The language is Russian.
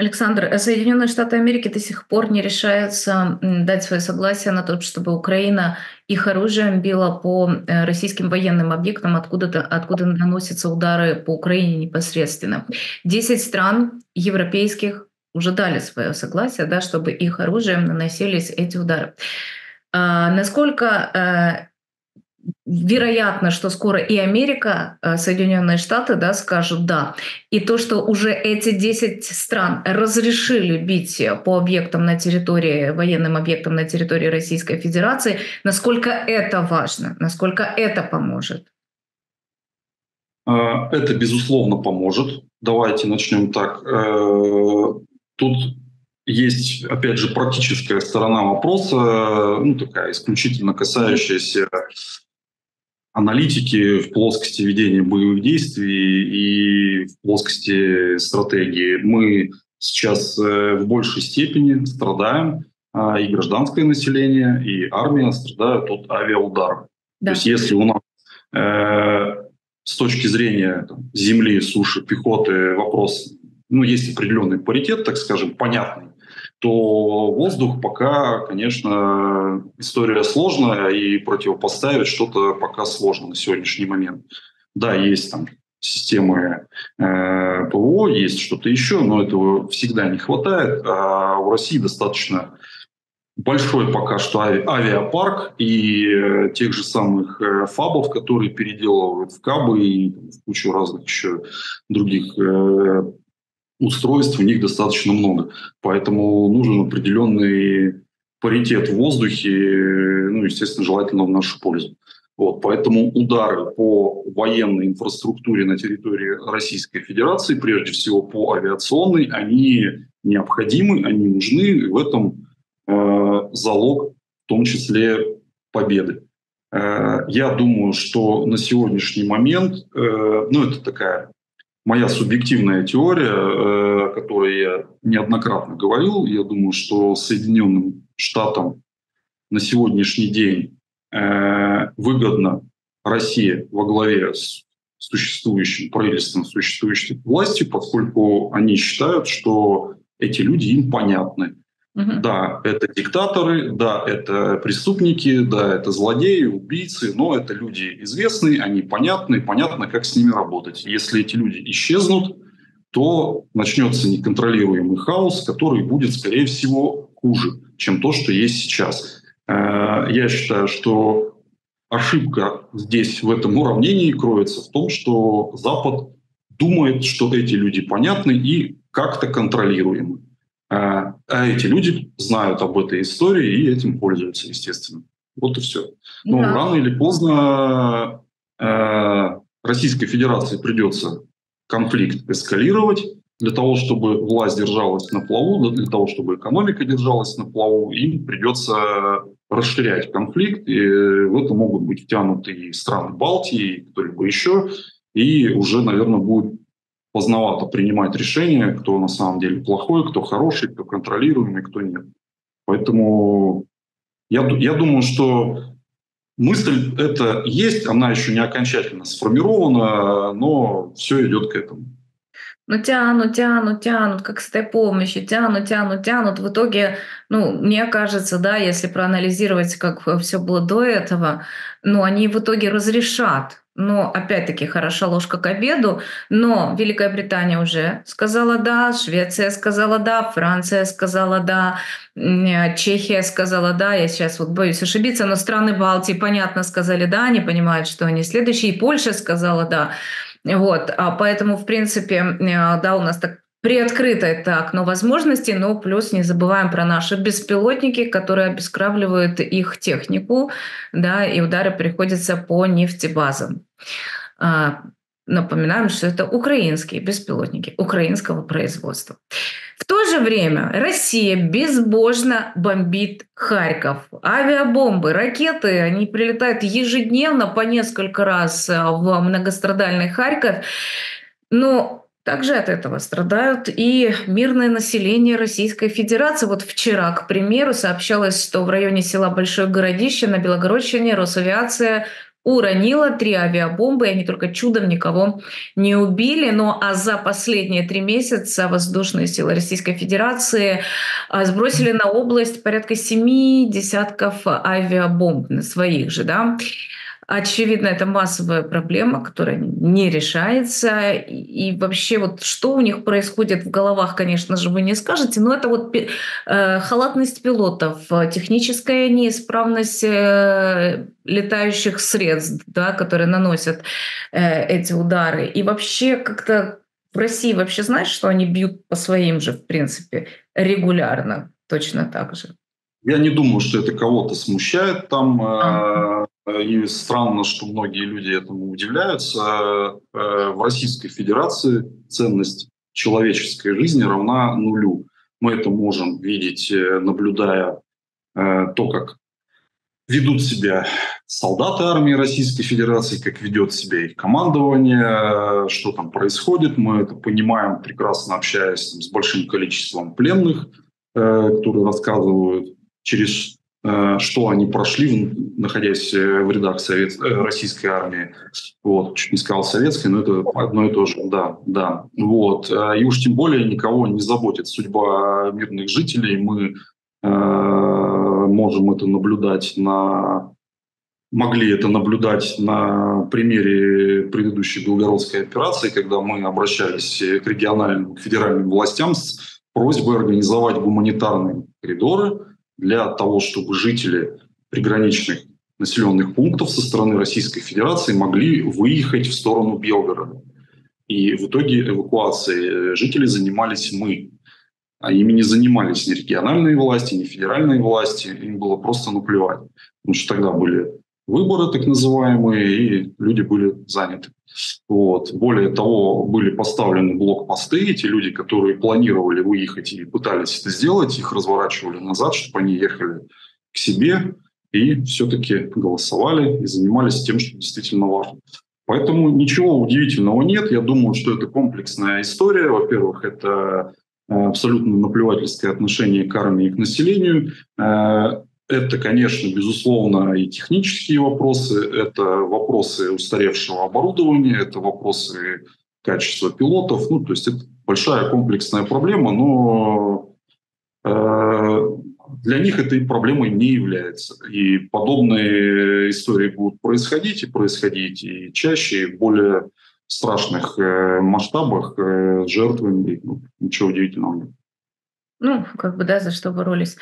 Александр, Соединенные Штаты Америки до сих пор не решаются дать свое согласие на то, чтобы Украина их оружием била по э, российским военным объектам, откуда, откуда наносятся удары по Украине непосредственно. Десять стран европейских уже дали свое согласие, да, чтобы их оружием наносились эти удары. А, насколько э, вероятно, что скоро и Америка, э, Соединенные Штаты да, скажут «да». И то, что уже эти 10 стран разрешили бить по объектам на территории, военным объектам на территории Российской Федерации, насколько это важно, насколько это поможет? Э, это, безусловно, поможет. Давайте начнем так. Э, тут есть, опять же, практическая сторона вопроса, ну, такая исключительно касающаяся аналитики в плоскости ведения боевых действий и в плоскости стратегии. Мы сейчас э, в большей степени страдаем, а, и гражданское население, и армия страдают от авиаударов. Да. То есть если у нас э, с точки зрения там, земли, суши, пехоты вопрос, ну, есть определенный паритет, так скажем, понятный, то воздух пока, конечно, история сложная, и противопоставить что-то пока сложно на сегодняшний момент. Да, есть там системы э, ПВО, есть что-то еще, но этого всегда не хватает. А у России достаточно большой пока что ави авиапарк и э, тех же самых э, фабов, которые переделывают в кабы и кучу разных еще других э, устройств у них достаточно много. Поэтому нужен определенный паритет в воздухе, ну, естественно, желательно в нашу пользу. Вот, поэтому удары по военной инфраструктуре на территории Российской Федерации, прежде всего по авиационной, они необходимы, они нужны. В этом э, залог, в том числе, победы. Э, я думаю, что на сегодняшний момент, э, ну это такая моя субъективная теория, э, о которой я неоднократно говорил, я думаю, что Соединенным Штатам на сегодняшний день э, выгодно Россия во главе с существующим правительством, существующей властью, поскольку они считают, что эти люди им понятны. Угу. Да, это диктаторы, да, это преступники, да, это злодеи, убийцы, но это люди известные, они понятны, понятно, как с ними работать. Если эти люди исчезнут, то начнется неконтролируемый хаос, который будет, скорее всего, хуже, чем то, что есть сейчас. Э, я считаю, что ошибка здесь в этом уравнении кроется в том, что Запад думает, что эти люди понятны и как-то контролируемы. А, а эти люди знают об этой истории и этим пользуются, естественно. Вот и все. Но да. рано или поздно э, Российской Федерации придется конфликт эскалировать для того, чтобы власть держалась на плаву, для того, чтобы экономика держалась на плаву, им придется расширять конфликт, и в это могут быть втянуты и страны Балтии, и кто-либо еще, и уже, наверное, будет поздновато принимать решения, кто на самом деле плохой, кто хороший, кто контролируемый, кто нет. Поэтому я, я думаю, что мысль это есть, она еще не окончательно сформирована, но все идет к этому. Ну, тянут, тянут, тянут, как с этой помощью, тянут, тянут, тянут. В итоге, ну, мне кажется, да, если проанализировать, как все было до этого, ну, они в итоге разрешат но опять-таки хороша ложка к обеду, но Великая Британия уже сказала да, Швеция сказала да, Франция сказала да, Чехия сказала да, я сейчас вот боюсь ошибиться, но страны Балтии, понятно, сказали да, они понимают, что они следующие, и Польша сказала да. Вот, а поэтому, в принципе, да, у нас так приоткрытое окно возможностей, но плюс не забываем про наши беспилотники, которые обескравливают их технику, да, и удары приходятся по нефтебазам. А, напоминаем, что это украинские беспилотники украинского производства. В то же время Россия безбожно бомбит Харьков. Авиабомбы, ракеты, они прилетают ежедневно по несколько раз в многострадальный Харьков. Но также от этого страдают и мирное население Российской Федерации. Вот вчера, к примеру, сообщалось, что в районе села Большое Городище на Белогородщине Росавиация уронила три авиабомбы, и они только чудом никого не убили. Ну а за последние три месяца воздушные силы Российской Федерации а, сбросили на область порядка семи десятков авиабомб на своих же, да. Очевидно, это массовая проблема, которая не решается. И вообще, вот что у них происходит в головах, конечно же, вы не скажете, но это вот э, халатность пилотов, техническая неисправность э, летающих средств, да, которые наносят э, эти удары. И вообще как-то в России вообще знаешь, что они бьют по своим же, в принципе, регулярно, точно так же? Я не думаю, что это кого-то смущает там. А. И странно, что многие люди этому удивляются. Э, в Российской Федерации ценность человеческой жизни равна нулю. Мы это можем видеть, э, наблюдая э, то, как ведут себя солдаты армии Российской Федерации, как ведет себя их командование, что там происходит. Мы это понимаем, прекрасно общаясь с большим количеством пленных, которые рассказывают, через Э, что они прошли, находясь э, в рядах совет... Э, российской армии. Вот, чуть не сказал советской, но это одно и то же, да, да. Вот. И уж тем более никого не заботит судьба мирных жителей. Мы э, можем это наблюдать на могли это наблюдать на примере предыдущей Белгородской операции, когда мы обращались к региональным, к федеральным властям с просьбой организовать гуманитарные коридоры, для того, чтобы жители приграничных населенных пунктов со стороны Российской Федерации могли выехать в сторону Белгорода. И в итоге эвакуацией жителей занимались мы. А ими не занимались ни региональные власти, ни федеральные власти. Им было просто наплевать. Потому что тогда были выборы так называемые, и люди были заняты. Вот. Более того, были поставлены блокпосты, эти люди, которые планировали выехать и пытались это сделать, их разворачивали назад, чтобы они ехали к себе и все-таки голосовали и занимались тем, что действительно важно. Поэтому ничего удивительного нет. Я думаю, что это комплексная история. Во-первых, это э, абсолютно наплевательское отношение к армии и к населению. Это, конечно, безусловно, и технические вопросы, это вопросы устаревшего оборудования, это вопросы качества пилотов. Ну, то есть это большая комплексная проблема, но э, для них этой проблемой не является. И подобные истории будут происходить и происходить и чаще, и в более страшных э, масштабах э, жертвами. Ну, ничего удивительного нет. Ну, как бы, да, за что боролись.